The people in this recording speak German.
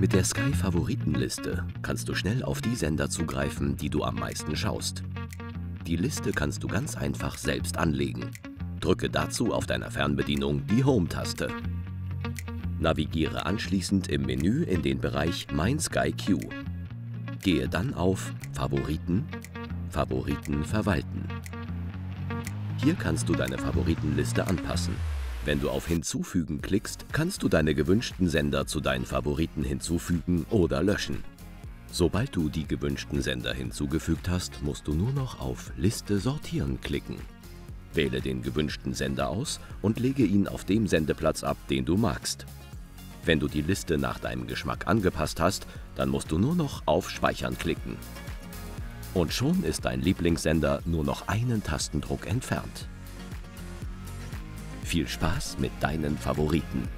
Mit der Sky Favoritenliste kannst du schnell auf die Sender zugreifen, die du am meisten schaust. Die Liste kannst du ganz einfach selbst anlegen. Drücke dazu auf deiner Fernbedienung die Home-Taste. Navigiere anschließend im Menü in den Bereich Mein Sky Q. Gehe dann auf Favoriten, Favoriten verwalten. Hier kannst du deine Favoritenliste anpassen. Wenn du auf Hinzufügen klickst, kannst du deine gewünschten Sender zu deinen Favoriten hinzufügen oder löschen. Sobald du die gewünschten Sender hinzugefügt hast, musst du nur noch auf Liste sortieren klicken. Wähle den gewünschten Sender aus und lege ihn auf dem Sendeplatz ab, den du magst. Wenn du die Liste nach deinem Geschmack angepasst hast, dann musst du nur noch auf Speichern klicken. Und schon ist dein Lieblingssender nur noch einen Tastendruck entfernt. Viel Spaß mit deinen Favoriten!